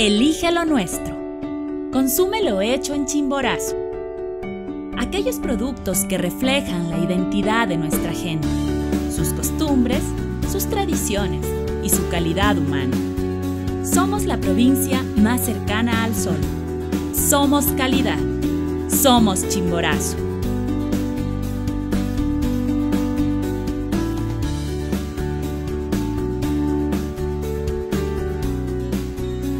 Elige lo nuestro. Consume lo hecho en Chimborazo. Aquellos productos que reflejan la identidad de nuestra gente, sus costumbres, sus tradiciones y su calidad humana. Somos la provincia más cercana al sol. Somos calidad. Somos Chimborazo.